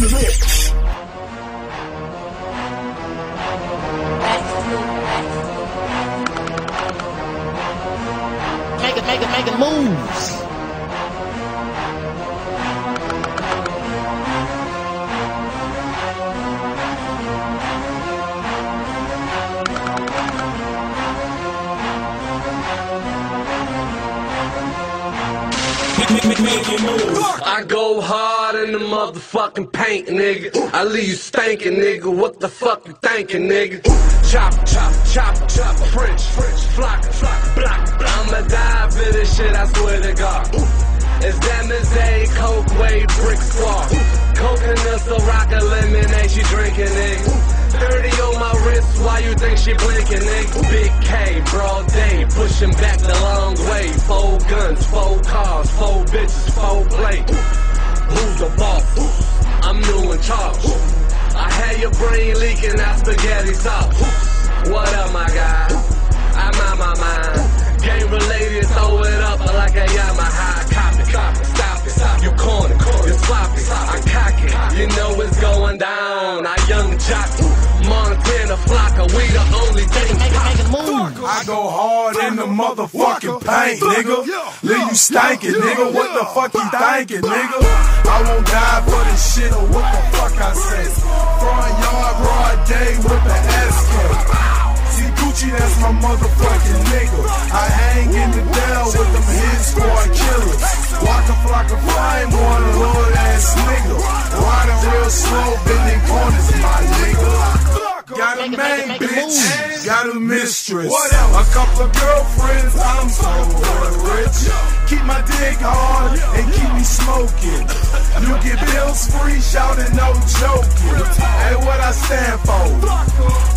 the mix. Make it, make it, make it moves. I go hard in the motherfucking paint, nigga. I leave you stankin', nigga. What the fuck you thinking, nigga? Chop, chop, chop, chop, French, French, flock, flock, block, block. I'ma die for this shit, I swear to God. It's Damazay, Coke, Way, Brick Squad. Coconut, so rock a lemonade, she drinking, nigga. 30 on my wrist, why you think she blinking, nigga? Big K, broad day, pushing back the long way. Four guns, four cars, four bitches, four plate. Who's the boss? I'm new in charge. I had your brain leaking out spaghetti sauce. What up, my guy? I'm out my mind. Game related, throw it up like a Yamaha. Copy, copy, stop it, stop. It. you corny, you sloppy. I cock it, you know it's going down. I young jockey, Montana flocker, we the only thing. I go hard in the motherfucking paint, nigga. Leave you stankin', nigga. What the fuck you thinking, nigga? I won't die for this shit or what the fuck I say. Front yard, broad day with the SK. See Gucci, that's my motherfucking nigga. I hang in the Dell with them hit squad killers. Waka flocka flame, one hood ass nigga. Riding real slow, bending corners, my nigga. Got a main make it, make it bitch, move. Got a mistress. A couple of girlfriends, I'm so rich. Keep my dick hard and keep me smoking. You get bills free, shouting no joking. Hey, what I stand for?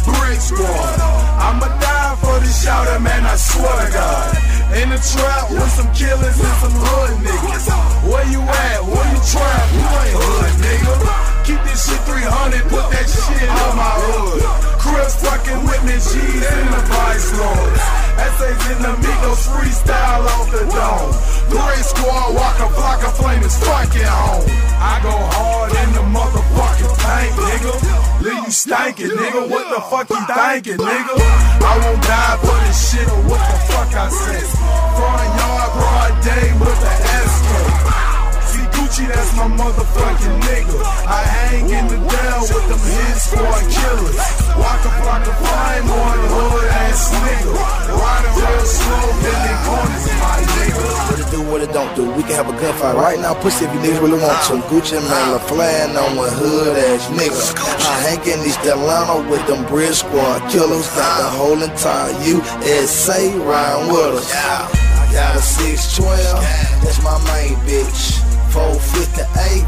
Brick Squad. I'ma die for this shouter, man, I swear to God. In the trap with some killers and some hood niggas. Where you at? Where you in the Vice Lords. Essays in the Migos freestyle off the dome. Brick Squad, walk a block of flame is fucking home. I go hard in the motherfucking paint, nigga. Leave you stankin', nigga. What the fuck you thinking, nigga? I won't die for this shit or what the fuck I said. Front yard, broad day with the SK. See Gucci, that's my motherfucking nigga. I hang in the Dell with them hit squad killers. Waka flocka flame on What it don't do. We can have a gunfight right now. Pussy if you niggas really want to. Gucci Mane, La on my hood ass nigga. I hang in East Atlanta with them Brick Squad killers. Got the whole entire USA riding with us. I got a 612, that's my main bitch. 458,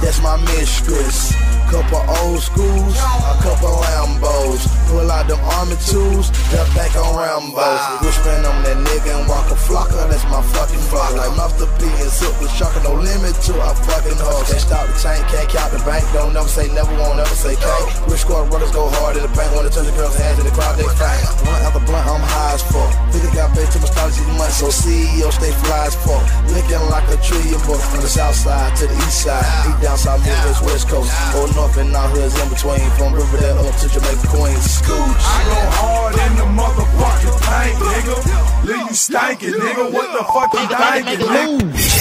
that's my mistress. Couple old schools, a couple Lambos. Pull out them army tools, they're back on Rambo. Whispering on that nigga and Waka Flocka, that's my fucking flock. Like Master P and Silk the Shocker, no limit to our fucking hoes. Can't stop the chain, can't count the bank, don't never say never, won't never say K. Brick Squad runners go hard in the bank, wanna touch the girl's hands in the crowd, they faint. Think I got paid to my stars each month, so CEO stay fly as fuck. Linking like a tree, but from the south side to the east side. East down south, Midwest, west coast. Or north and now hoods in between. From Riverdale up to Jamaica, Queens. Scooch. I go hard in the motherfucking paint, nigga. Leave you stankin', nigga. What the fuck you Make it, make it, thinking, nigga? move.